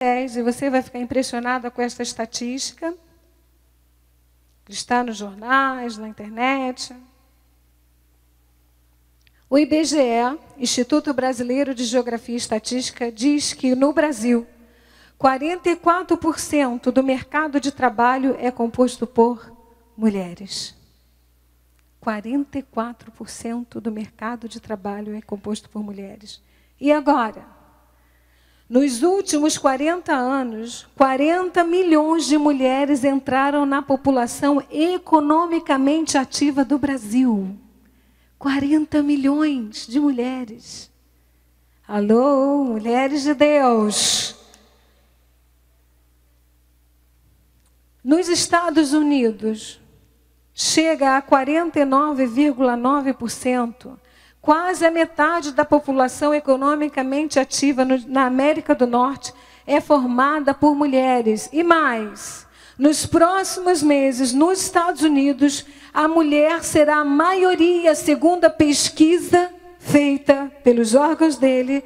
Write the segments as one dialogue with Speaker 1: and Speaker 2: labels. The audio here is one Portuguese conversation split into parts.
Speaker 1: 10, e você vai ficar impressionada com esta estatística, que está nos jornais, na internet. O IBGE, Instituto Brasileiro de Geografia e Estatística, diz que no Brasil, 44% do mercado de trabalho é composto por mulheres. 44% do mercado de trabalho é composto por mulheres. E agora? Nos últimos 40 anos, 40 milhões de mulheres entraram na população economicamente ativa do Brasil. 40 milhões de mulheres. Alô, mulheres de Deus. Nos Estados Unidos, chega a 49,9% Quase a metade da população economicamente ativa no, na América do Norte é formada por mulheres. E mais, nos próximos meses, nos Estados Unidos, a mulher será a maioria, segundo a pesquisa feita pelos órgãos dele,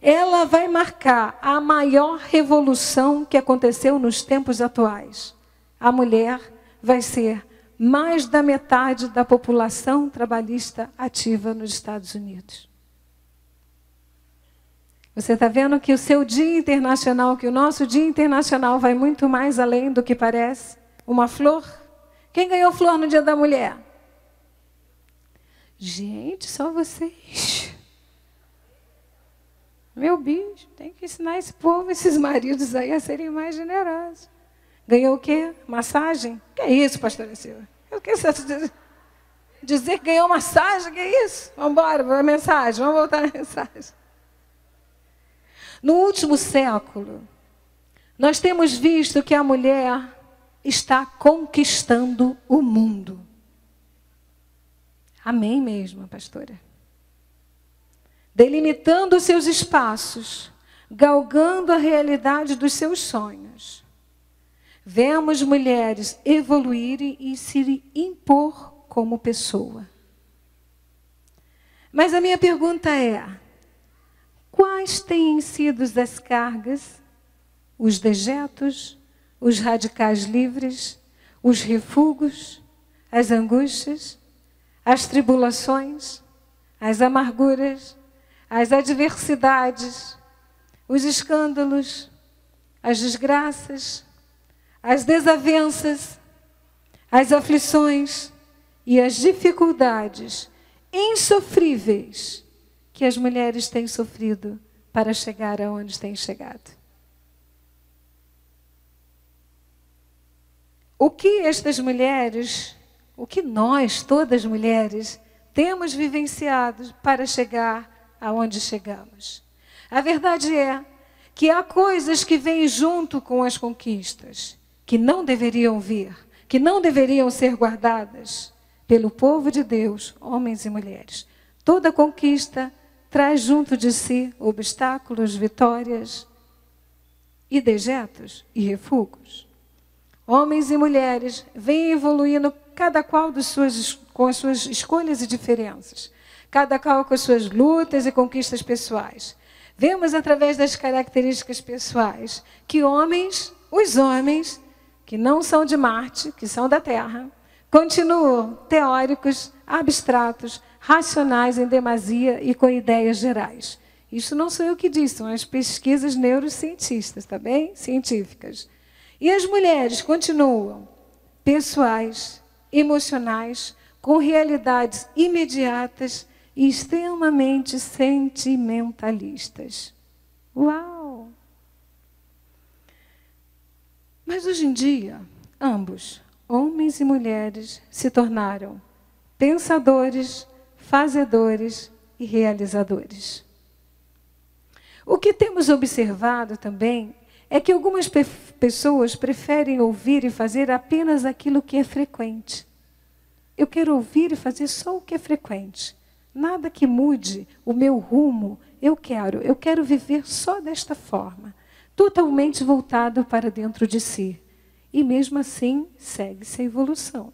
Speaker 1: ela vai marcar a maior revolução que aconteceu nos tempos atuais. A mulher vai ser mais da metade da população trabalhista ativa nos Estados Unidos. Você está vendo que o seu Dia Internacional, que o nosso Dia Internacional vai muito mais além do que parece? Uma flor? Quem ganhou flor no Dia da Mulher? Gente, só vocês. Meu bicho, tem que ensinar esse povo, esses maridos aí, a serem mais generosos. Ganhou o quê? Massagem? Que é isso, pastora Silva? Eu quero dizer que ganhou massagem, que é isso? Vamos embora, a mensagem, vamos voltar à mensagem. No último século, nós temos visto que a mulher está conquistando o mundo. Amém mesmo, pastora? Delimitando seus espaços, galgando a realidade dos seus sonhos Vemos mulheres evoluírem e se impor como pessoa. Mas a minha pergunta é: quais têm sido as cargas, os dejetos, os radicais livres, os refugos, as angústias, as tribulações, as amarguras, as adversidades, os escândalos, as desgraças, as desavenças, as aflições e as dificuldades insofríveis que as mulheres têm sofrido para chegar aonde têm chegado. O que estas mulheres, o que nós, todas mulheres, temos vivenciado para chegar aonde chegamos? A verdade é que há coisas que vêm junto com as conquistas que não deveriam vir, que não deveriam ser guardadas pelo povo de Deus, homens e mulheres. Toda conquista traz junto de si obstáculos, vitórias e dejetos e refugos. Homens e mulheres vêm evoluindo, cada qual suas, com as suas escolhas e diferenças, cada qual com as suas lutas e conquistas pessoais. Vemos através das características pessoais que homens, os homens, que não são de Marte, que são da Terra, continuam teóricos, abstratos, racionais em demasia e com ideias gerais. Isso não sou eu que disse, são as pesquisas neurocientistas, tá bem? Científicas. E as mulheres continuam pessoais, emocionais, com realidades imediatas e extremamente sentimentalistas. Uau! Mas hoje em dia, ambos, homens e mulheres, se tornaram pensadores, fazedores e realizadores. O que temos observado também é que algumas pe pessoas preferem ouvir e fazer apenas aquilo que é frequente. Eu quero ouvir e fazer só o que é frequente. Nada que mude o meu rumo. Eu quero, eu quero viver só desta forma totalmente voltado para dentro de si. E mesmo assim, segue-se a evolução.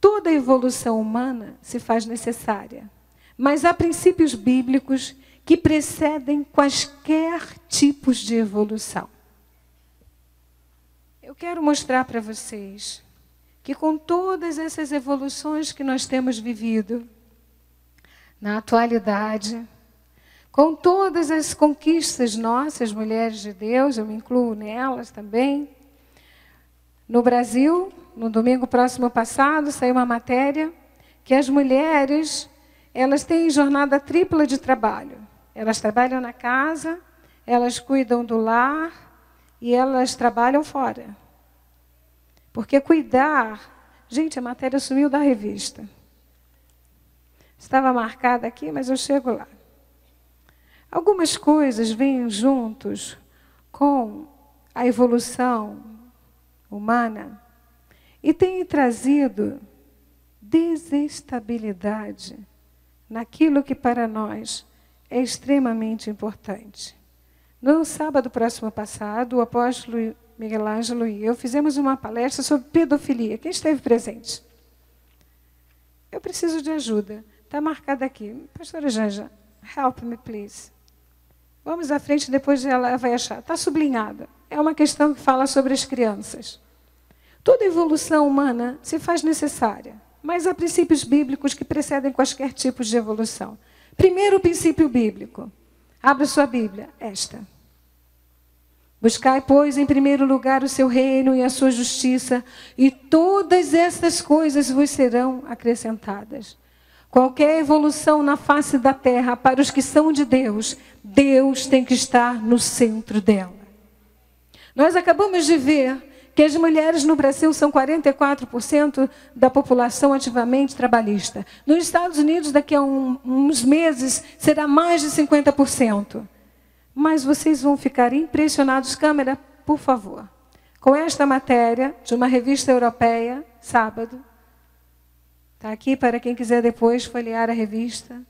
Speaker 1: Toda evolução humana se faz necessária, mas há princípios bíblicos que precedem quaisquer tipos de evolução. Eu quero mostrar para vocês que, com todas essas evoluções que nós temos vivido, na atualidade, com todas as conquistas nossas, mulheres de Deus, eu me incluo nelas também. No Brasil, no domingo próximo passado, saiu uma matéria que as mulheres, elas têm jornada tripla de trabalho. Elas trabalham na casa, elas cuidam do lar e elas trabalham fora. Porque cuidar, gente, a matéria sumiu da revista. Estava marcada aqui, mas eu chego lá. Algumas coisas vêm juntos com a evolução humana e têm trazido desestabilidade naquilo que para nós é extremamente importante. No sábado próximo passado, o apóstolo Miguel Ângelo e eu fizemos uma palestra sobre pedofilia. Quem esteve presente? Eu preciso de ajuda. Está marcada aqui. Pastora Janja, help me, please. Vamos à frente, depois ela vai achar. Está sublinhada. É uma questão que fala sobre as crianças. Toda evolução humana se faz necessária, mas há princípios bíblicos que precedem quaisquer tipos de evolução. Primeiro princípio bíblico. Abra sua Bíblia, esta. Buscai, pois, em primeiro lugar o seu reino e a sua justiça, e todas essas coisas vos serão acrescentadas. Qualquer evolução na face da terra para os que são de Deus, Deus tem que estar no centro dela. Nós acabamos de ver que as mulheres no Brasil são 44% da população ativamente trabalhista. Nos Estados Unidos, daqui a um, uns meses, será mais de 50%. Mas vocês vão ficar impressionados, câmera, por favor, com esta matéria de uma revista europeia, sábado, Está aqui para quem quiser depois folhear a revista.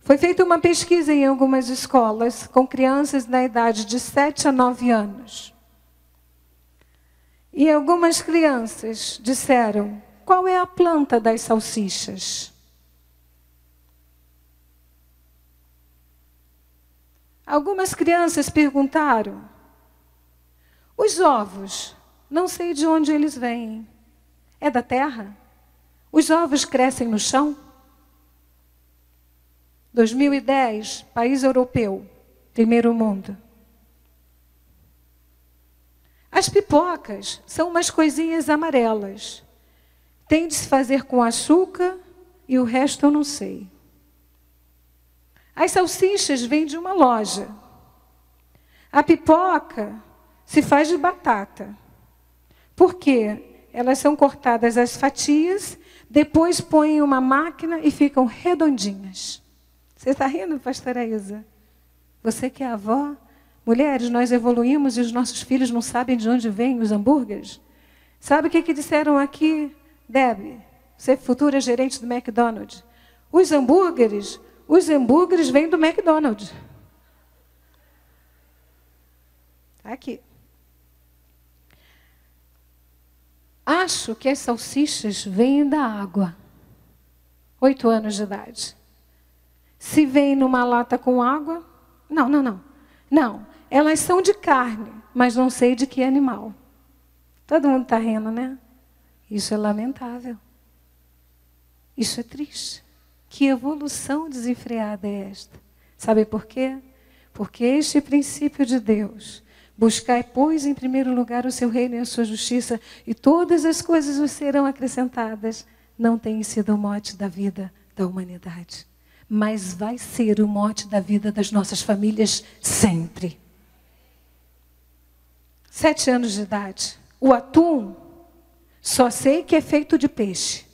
Speaker 1: Foi feita uma pesquisa em algumas escolas com crianças na idade de 7 a 9 anos. E algumas crianças disseram: qual é a planta das salsichas? Algumas crianças perguntaram: os ovos, não sei de onde eles vêm. É da terra? Os ovos crescem no chão? 2010, país europeu, primeiro mundo. As pipocas são umas coisinhas amarelas. Tem de se fazer com açúcar e o resto eu não sei. As salsichas vêm de uma loja. A pipoca se faz de batata. Por quê? Elas são cortadas as fatias depois põem uma máquina e ficam redondinhas. Você está rindo, pastora Isa? Você que é avó? Mulheres, nós evoluímos e os nossos filhos não sabem de onde vêm os hambúrgueres? Sabe o que, que disseram aqui, Deb? Você é futura gerente do McDonald's. Os hambúrgueres, os hambúrgueres vêm do McDonald's. Aqui. Acho que as salsichas vêm da água. Oito anos de idade. Se vem numa lata com água, não, não, não. Não, elas são de carne, mas não sei de que animal. Todo mundo está rindo, né? Isso é lamentável. Isso é triste. Que evolução desenfreada é esta? Sabe por quê? Porque este princípio de Deus Buscai, pois, em primeiro lugar o seu reino e a sua justiça, e todas as coisas vos serão acrescentadas. Não tem sido o mote da vida da humanidade, mas vai ser o mote da vida das nossas famílias sempre. Sete anos de idade. O atum, só sei que é feito de peixe.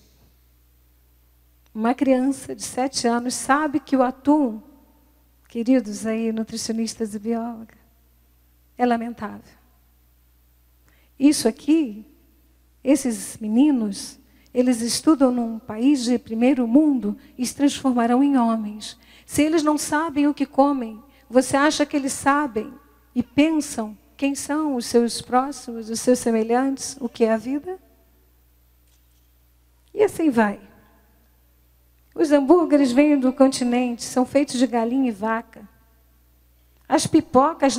Speaker 1: Uma criança de sete anos sabe que o atum, queridos aí, nutricionistas e biólogos, é lamentável. Isso aqui, esses meninos, eles estudam num país de primeiro mundo e se transformarão em homens. Se eles não sabem o que comem, você acha que eles sabem e pensam quem são os seus próximos, os seus semelhantes, o que é a vida? E assim vai. Os hambúrgueres vêm do continente, são feitos de galinha e vaca. As pipocas